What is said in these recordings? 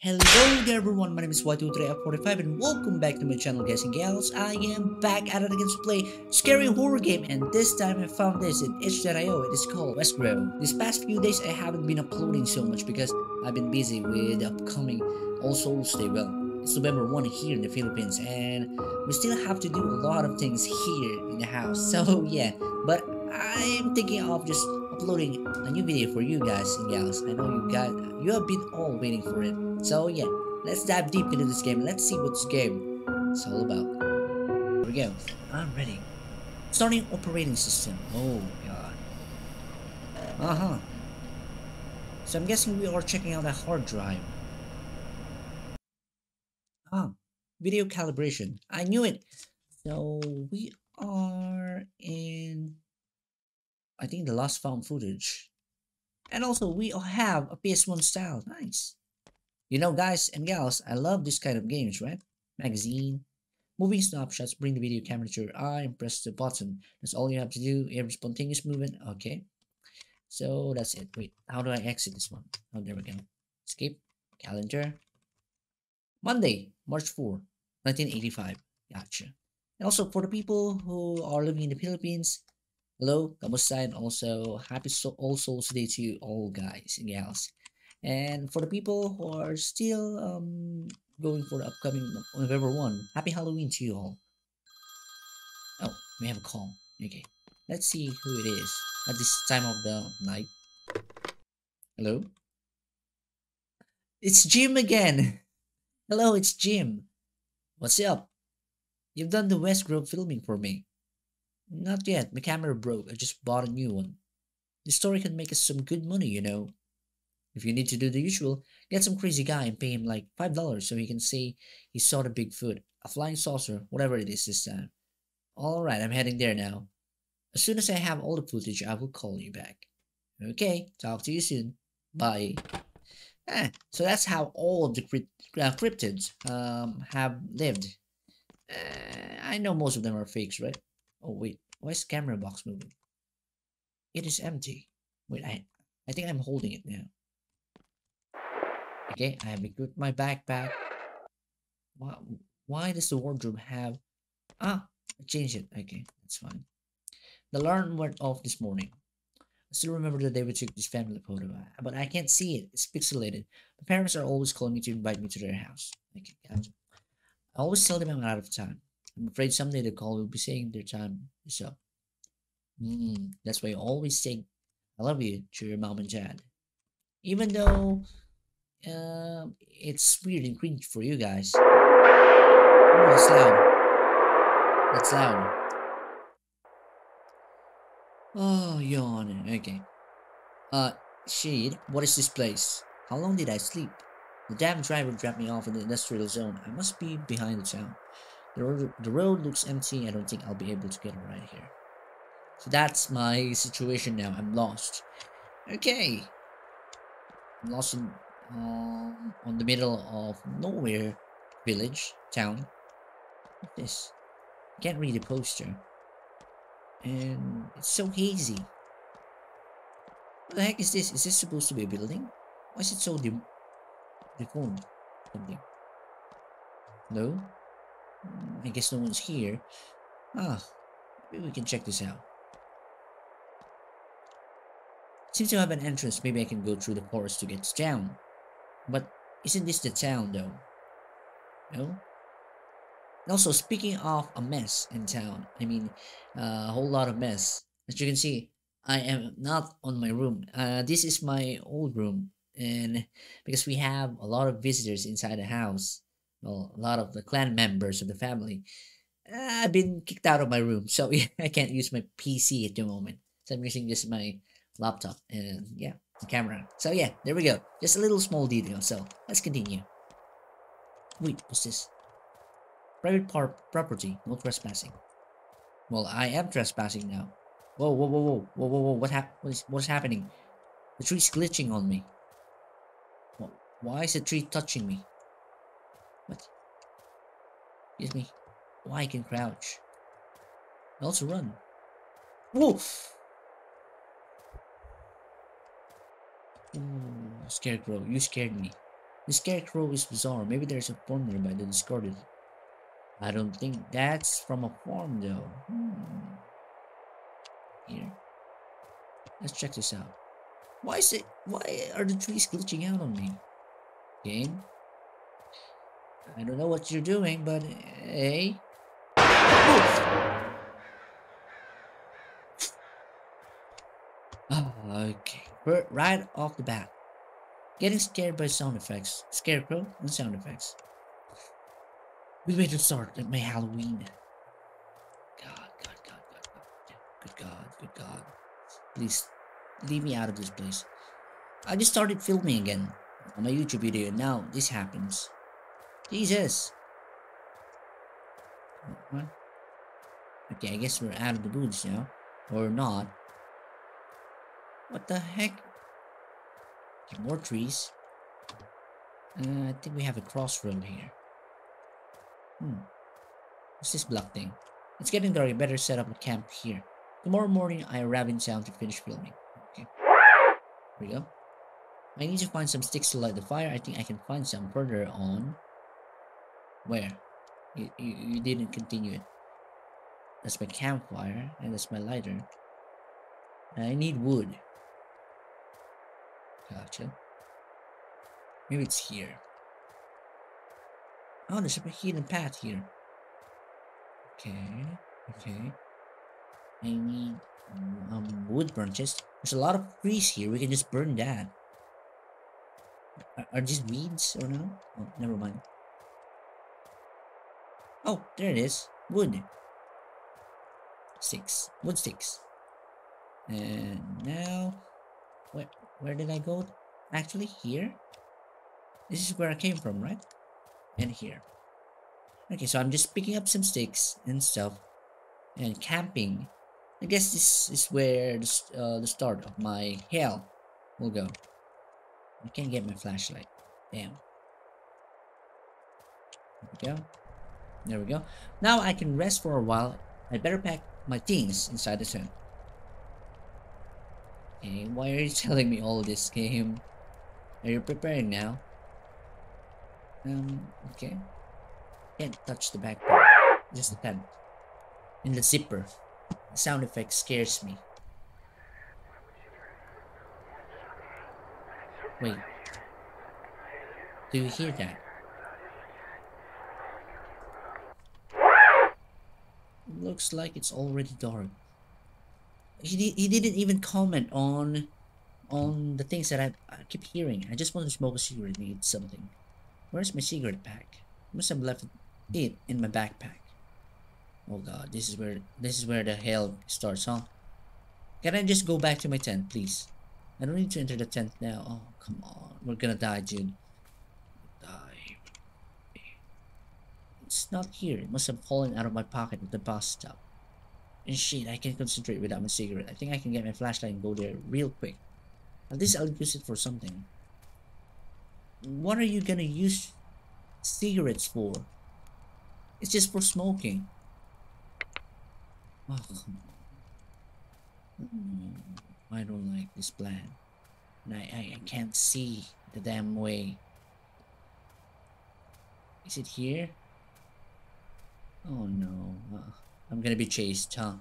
Hello there everyone, my name is Y23F45 and welcome back to my channel guys and gals. I am back at it again to play scary horror game and this time I found this in itch.io. It is called Westgrove. This past few days I haven't been uploading so much because I've been busy with the upcoming All Souls Day. Well, it's November 1 here in the Philippines and we still have to do a lot of things here in the house. So yeah, but I'm thinking of just uploading a new video for you guys and gals. I know you guys, you have been all waiting for it. So yeah, let's dive deep into this game. Let's see what this game is all about. Here we go. I'm ready. Starting operating system. Oh god. Uh-huh. So I'm guessing we are checking out a hard drive. Ah, video calibration. I knew it. So we are in I think the last found footage. And also we all have a PS1 style. Nice. You know guys and gals, I love this kind of games, right? Magazine. Moving snapshots, bring the video camera to your eye and press the button. That's all you have to do. Every spontaneous movement. Okay. So that's it. Wait, how do I exit this one? Oh, there we go. Escape. Calendar. Monday, March 4, 1985. Gotcha. And also for the people who are living in the Philippines, hello, kamusta, and also happy so All Souls Day to you all guys and gals. And for the people who are still um, going for the upcoming November 1, happy Halloween to you all. Oh, we have a call. Okay, let's see who it is at this time of the night. Hello? It's Jim again! Hello, it's Jim. What's up? You've done the Westgrove filming for me. Not yet, my camera broke. I just bought a new one. The story can make us some good money, you know. If you need to do the usual, get some crazy guy and pay him like $5 so he can say he saw the Bigfoot, a flying saucer, whatever it is this time. Alright, I'm heading there now. As soon as I have all the footage, I will call you back. Okay, talk to you soon. Bye. Ah, so that's how all of the crypt uh, cryptids um, have lived. Uh, I know most of them are fakes, right? Oh wait, why is camera box moving? It is empty. Wait, I I think I'm holding it now. Okay, I have equipped my backpack. Why, why does the wardrobe have... Ah, I changed it. Okay, that's fine. The alarm went off this morning. I still remember the day we took this family photo, but I can't see it. It's pixelated. My parents are always calling me to invite me to their house. Okay, gotcha. I always tell them I'm out of time. I'm afraid someday the call will be saying their time is up. Mm, that's why I always say I love you to your mom and dad. Even though um, it's weird and cringe for you guys. Oh, that's loud. That's loud. Oh, yawn. Okay. Uh, Shade, what is this place? How long did I sleep? The damn driver dropped me off in the industrial zone. I must be behind the town. The road, the road looks empty. I don't think I'll be able to get a ride here. So that's my situation now. I'm lost. Okay. I'm lost in um, on the middle of nowhere village, town. What's this? I can't read the poster. And it's so hazy. What the heck is this? Is this supposed to be a building? Why is it so dim deformed? Something. No? I guess no one's here. Ah, maybe we can check this out. Seems to have an entrance. Maybe I can go through the forest to get down. But isn't this the town though? No? And also, speaking of a mess in town, I mean, uh, a whole lot of mess. As you can see, I am not on my room. Uh, this is my old room. And because we have a lot of visitors inside the house, well, a lot of the clan members of the family, uh, I've been kicked out of my room. So I can't use my PC at the moment. So I'm using just my laptop. And yeah the camera. So yeah, there we go. Just a little small detail. So let's continue. Wait, what's this? Private par property, no trespassing. Well, I am trespassing now. Whoa, whoa, whoa, whoa, whoa, whoa, whoa! What hap? What is what's happening? The tree's glitching on me. Why is the tree touching me? Excuse me. Why I can crouch? I also run. Whoa! Ooh, Scarecrow, you scared me. The scarecrow is bizarre. Maybe there's a form nearby that discarded. I don't think that's from a farm though. Hmm. Here. Let's check this out. Why is it why are the trees glitching out on me? Game? I don't know what you're doing, but eh? hey. Oh, okay. Right off the bat. Getting scared by sound effects. Scarecrow and sound effects. We made to start at my Halloween. God, God, God, God, God. Good God, good God. Please, leave me out of this place. I just started filming again on my YouTube video and now this happens. Jesus! What? Okay, I guess we're out of the woods now. Or not. What the heck? More trees. Uh, I think we have a crossroad here. Hmm. What's this black thing? It's getting dark. I better set up a camp here. Tomorrow morning, I arrive in town to finish filming. Okay. Here we go. I need to find some sticks to light the fire. I think I can find some further on. Where? You, you, you didn't continue it. That's my campfire, and that's my lighter. I need wood. Gotcha. Maybe it's here. Oh, there's a hidden path here. Okay, okay. I need um, wood branches. There's a lot of trees here. We can just burn that. Are, are these weeds or no? Oh, never mind. Oh, there it is. Wood. Six. Wood sticks. And now, where where did I go? Actually, here. This is where I came from, right? And here. Okay, so I'm just picking up some sticks and stuff, and camping. I guess this is where the, uh, the start of my hell will go. I can't get my flashlight. Damn. There we go. There we go. Now I can rest for a while. I better pack my things inside the tent. Okay, why are you telling me all this game? Are you preparing now? Um, okay. Can't touch the backpack. Just the tent. And the zipper. The sound effect scares me. Wait. Do you hear that? Looks like it's already dark. He, he didn't even comment on on the things that I, I keep hearing. I just want to smoke a cigarette and eat something. Where's my cigarette pack? Must have left it in my backpack. Oh god, this is where this is where the hell starts, huh? Can I just go back to my tent, please? I don't need to enter the tent now. Oh, come on. We're gonna die, dude. Die. Not here. It must have fallen out of my pocket at the bus stop. And shit, I can't concentrate without my cigarette. I think I can get my flashlight and go there real quick. At least I'll use it for something. What are you gonna use cigarettes for? It's just for smoking. Oh, hmm, I don't like this plan. And I, I, I can't see the damn way. Is it here? Oh no. Uh, I'm gonna be chased, huh?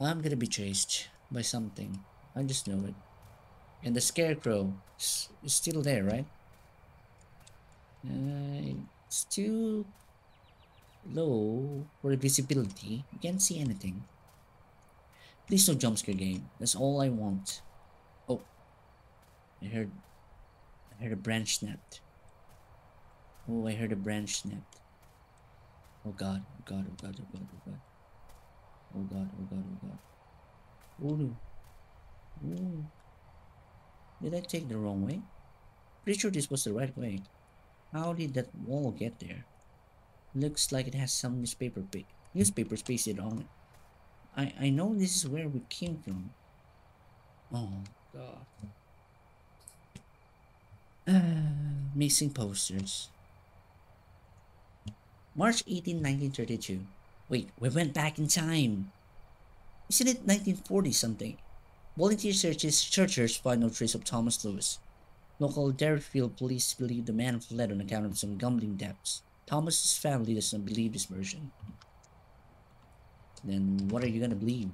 I'm gonna be chased by something. I just know it. And the scarecrow is, still there, right? Uh, it's too low for the visibility. You can't see anything. Please no jump scare game. That's all I want. Oh. I heard I heard a branch snapped. Oh, I heard a branch snapped. Oh god, oh god, oh god, oh god, oh god. Oh god, oh god, oh god. Oh. Ooh. Did I take the wrong way? Pretty sure this was the right way. How did that wall get there? Looks like it has some newspaper pa newspapers pasted on it. I, I know this is where we came from. Oh god. Uh, missing posters. March 18, 1932. Wait, we went back in time. Isn't it 1940 something? Volunteer searches searchers find no trace of Thomas Lewis. Local Derryfield police believe the man fled on account of some gambling debts. Thomas's family does not believe this version. Then what are you gonna believe?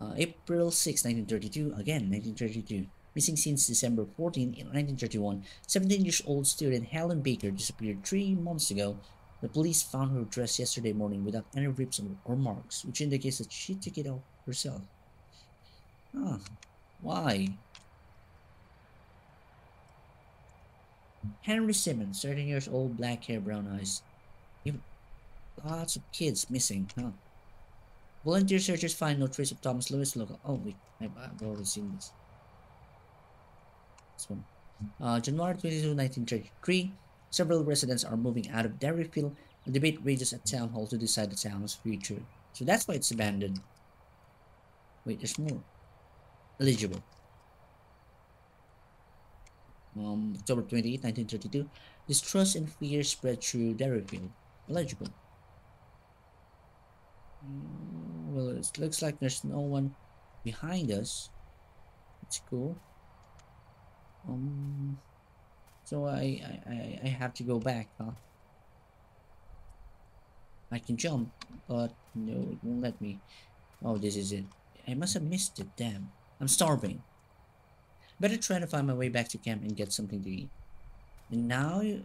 Uh, April 6, 1932, again 1932. Missing since December 14, 1931, 17 years old student Helen Baker disappeared three months ago. The police found her dress yesterday morning without any rips or marks, which indicates that she took it off herself. Huh. Why? Henry Simmons, 13 years old, black hair, brown eyes. Even lots of kids missing, huh? Volunteer searchers find no trace of Thomas Lewis local. Oh wait, I've already seen this. One. Uh, January 22, 1933. Several residents are moving out of Derryfield. A debate rages at town hall to decide the town's future. So that's why it's abandoned. Wait, there's more. Eligible. Um, October 28, 1932. Distrust and fear spread through Derryfield. Eligible. Mm, well, it looks like there's no one behind us. It's cool. Um, so I, I, I, have to go back, huh? I can jump, but no, it won't let me. Oh, this is it. I must have missed it, damn. I'm starving. Better try to find my way back to camp and get something to eat. And now you...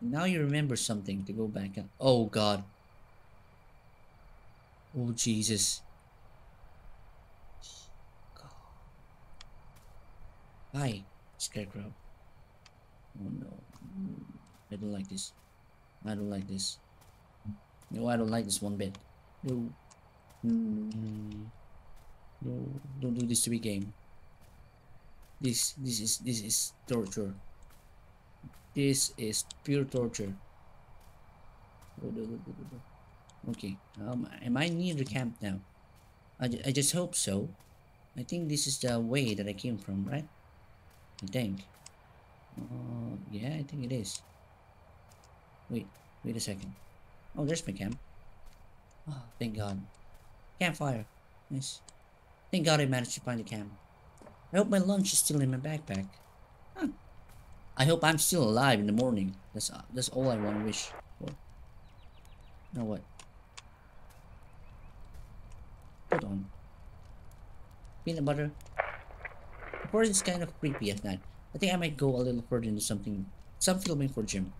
Now you remember something to go back. up. Oh, God. Oh, Jesus. Hi, Scarecrow. Oh, no. I don't like this. I don't like this. No, I don't like this one bit. No. No. No, don't do this to me, game. This, this is, this is torture. This is pure torture. Okay, um, am I near the camp now? I, I just hope so. I think this is the way that I came from, right? I think. Uh, yeah, I think it is. Wait, wait a second. Oh, there's my camp. Oh, thank God. Campfire. Nice. Thank God I managed to find the camp. I hope my lunch is still in my backpack. Huh. I hope I'm still alive in the morning. That's uh, that's all I want to wish for. Now what? Hold on. Peanut butter. Forest is kind of creepy at night. I think I might go a little further into something, some filming for Jim.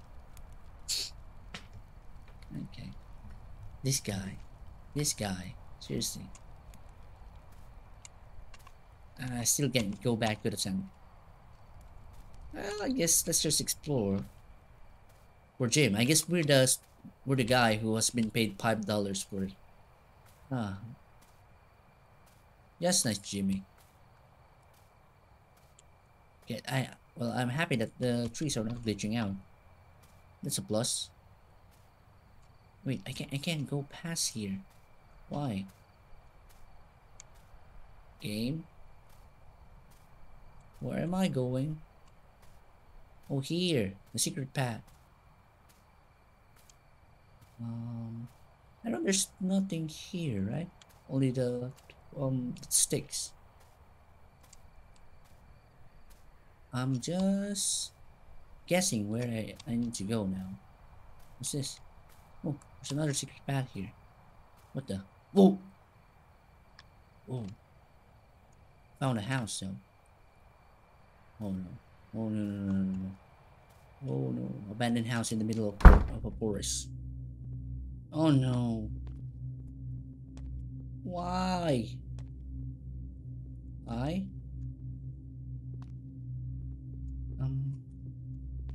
Okay. This guy. This guy. Seriously. I still can't go back to the sun. Well, I guess let's just explore. For Jim, I guess we're the we're the guy who has been paid five dollars for it. Ah, that's nice, Jimmy. Okay, I well, I'm happy that the trees are not glitching out. That's a plus. Wait, I can't I can't go past here. Why? Game. Where am I going? Oh, here. The secret path. Um, I know there's nothing here, right? Only the um sticks. I'm just guessing where I, I need to go now. What's this? Oh, there's another secret path here. What the? Whoa! Oh. Found a house though. Oh no. Oh no no no no no. Oh no. Abandoned house in the middle of, of a forest. Oh no. Why? Why?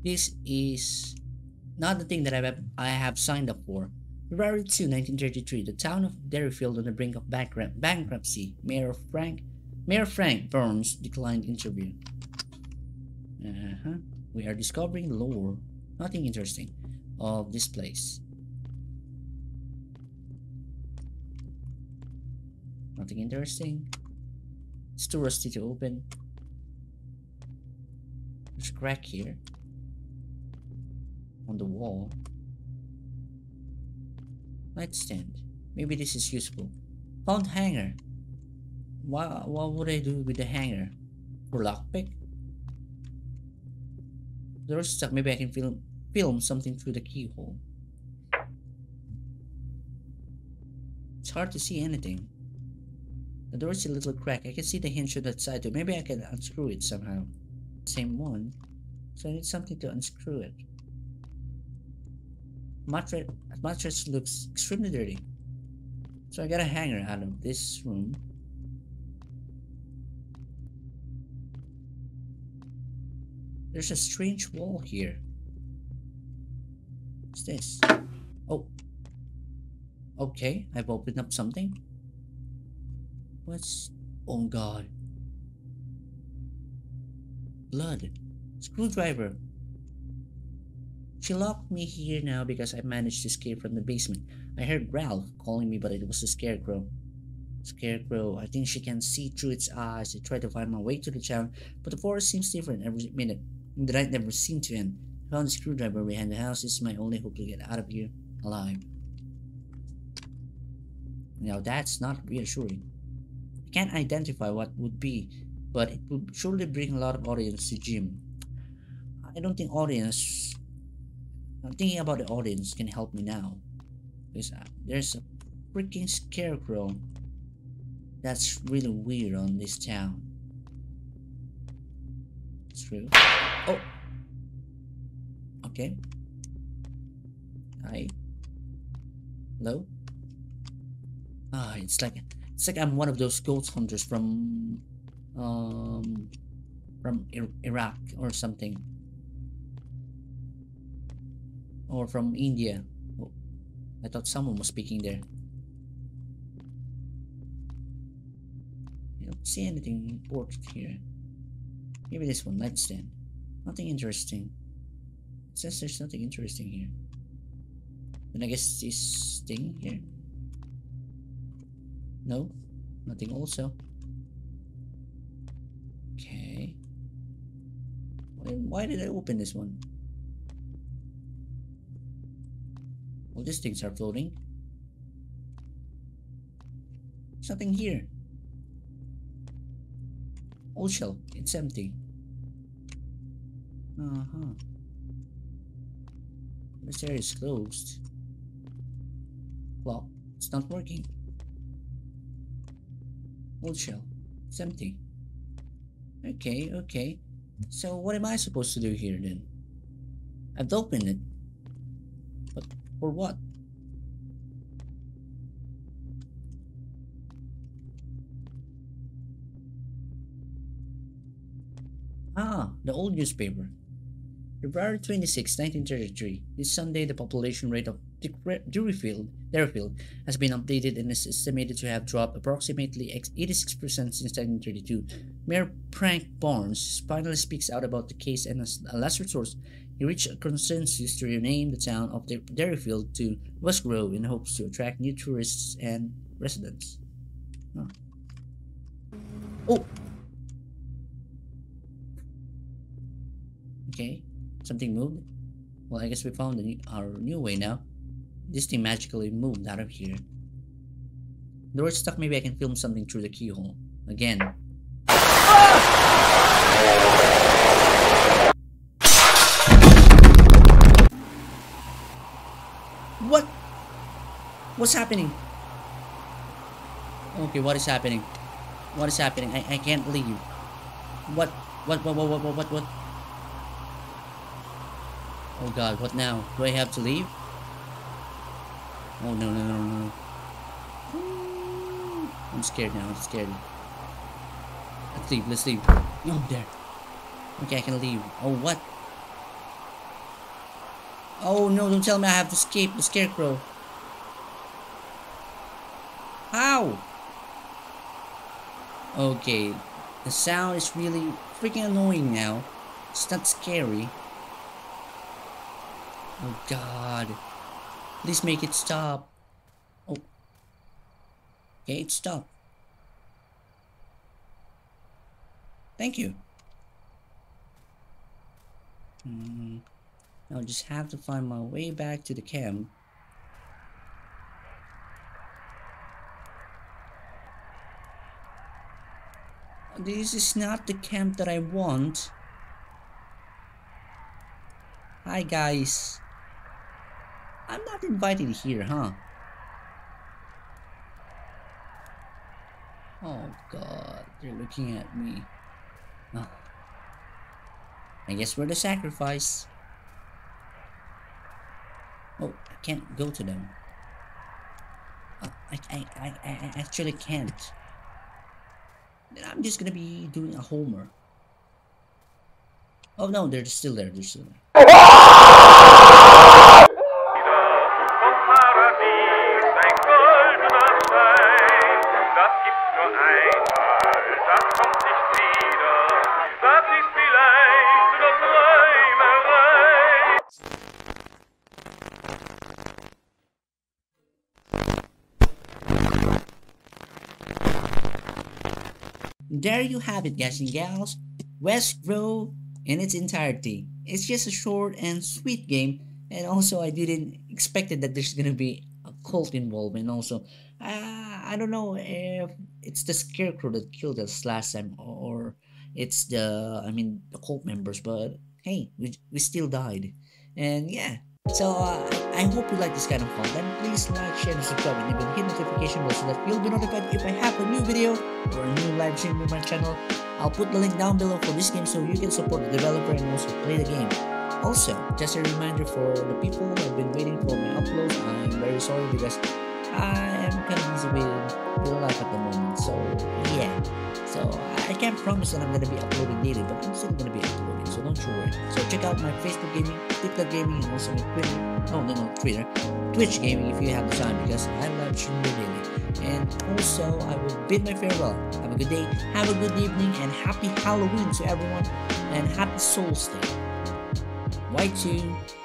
This is not the thing that I have, I have signed up for. February 2, 1933, the town of Derryfield on the brink of bankruptcy. Mayor Frank Mayor Frank Burns declined interview. Uh-huh. We are discovering lore, nothing interesting, of this place. Nothing interesting. It's too rusty to open. There's a crack here. On the wall. Nightstand. Maybe this is useful. Found hanger. What, what would I do with the hanger? For lockpick? The door's stuck. Maybe I can film film something through the keyhole. It's hard to see anything. The door's a little crack. I can see the hinge on that side too. Maybe I can unscrew it somehow. Same one. So I need something to unscrew it. Mattress, mattress looks extremely dirty. So I got a hanger out of this room. There's a strange wall here. What's this? Oh. Okay, I've opened up something. What's... Oh god. Blood. Screwdriver. She locked me here now because I managed to escape from the basement. I heard Ralph calling me but it was a scarecrow. Scarecrow, I think she can see through its eyes. I try to find my way to the town, but the forest seems different every minute. The night never seemed to end. I found a screwdriver behind the house. This is my only hope to get out of here alive. Now that's not reassuring. I can't identify what would be, but it would surely bring a lot of audience to Jim. I don't think audience... I'm thinking about the audience can help me now. Because uh, there's a freaking scarecrow that's really weird on this town. It's true. Oh! Okay. Hi. Hello? Ah, it's like it's like I'm one of those ghost hunters from um from Iraq or something. Or from India. Oh, I thought someone was speaking there. I don't see anything important here. Maybe this one, nightstand. Nothing interesting. It says there's nothing interesting here. Then I guess this thing here. No, nothing also. Okay. Why did I open this one? All these things are floating. Something here. Old shell. It's empty. Uh-huh. This area is closed. Well, it's not working. Old shell. It's empty. Okay, okay. So what am I supposed to do here then? I've opened it. For what? Ah, the old newspaper. February 26, 1933. This Sunday, the population rate of Derryfield, Derryfield has been updated and is estimated to have dropped approximately 86% since 1932. Mayor Frank Barnes finally speaks out about the case and as a last resort, he reached a consensus to rename the town of Derryfield to Westgrove in hopes to attract new tourists and residents. Huh. Oh! Okay. Something moved? Well, I guess we found new, our new way now. This thing magically moved out of here. The door's stuck, maybe I can film something through the keyhole. Again. Ah! What? What's happening? Okay, what is happening? What is happening? I, I can't leave. What? What? What? What? What? What? What? Oh god, what now? Do I have to leave? Oh no, no, no, no. I'm scared now, I'm scared. Let's leave, let's leave. Oh, I'm there. Okay, I can leave. Oh, what? Oh no, don't tell me I have to escape the scarecrow. How? Okay, the sound is really freaking annoying now. It's not scary. Oh god. Please make it stop. Oh. Okay, it stopped. Thank you. Hmm. I'll just have to find my way back to the camp. This is not the camp that I want. Hi guys. I'm not invited here, huh? Oh god, they're looking at me. Oh. I guess we're the sacrifice. Oh, I can't go to them. Uh, I, I, I, I actually can't. Then I'm just gonna be doing a homer. Oh no, they're still there, they're still there. There you have it, guys and gals. Westgrove in its entirety. It's just a short and sweet game, and also I didn't expected that there's gonna be a cult involved, and also uh, I don't know if it's the scarecrow that killed us last time, or it's the I mean the cult members. But hey, we we still died, and yeah. So uh, I hope you like this kind of content. Please like, share, and subscribe, and even hit notification bell so that you'll be notified if I have a new video or a new live stream on my channel. I'll put the link down below for this game so you can support the developer and also play the game. Also, just a reminder for the people who have been waiting for my uploads, I'm very sorry because I am kind of busy with real life at the moment. So yeah, so I can't promise that I'm gonna be uploading daily, but I'm still gonna be uploading. So don't you worry. So check out my Facebook gaming, TikTok gaming, and also my Twitter. No, no, no, Twitter, Twitch gaming if you have the time because I live stream daily. And also, I will bid my farewell. Have a good day, have a good evening, and happy Halloween to everyone, and happy Souls Day. Y2